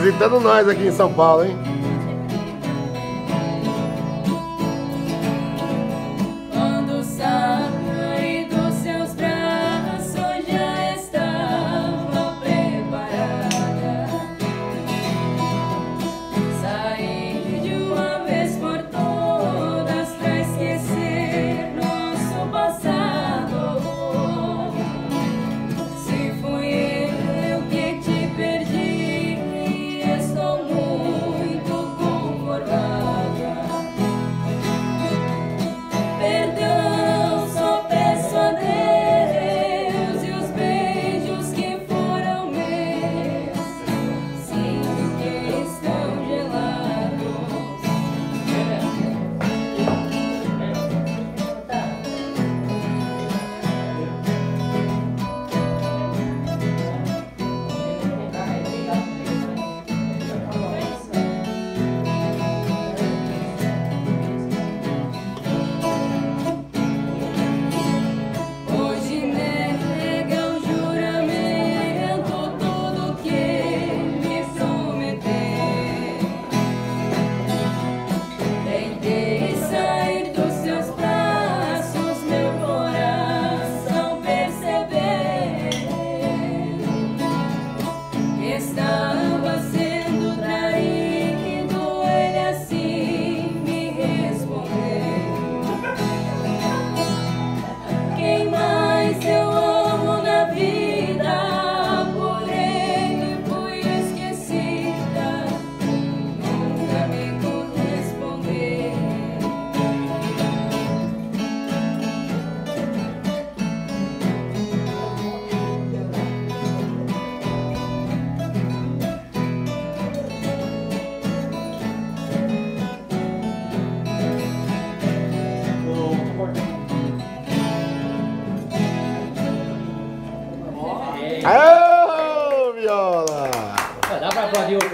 visitando nós aqui em São Paulo, hein? Aê, viola! Dá pra aplaudir o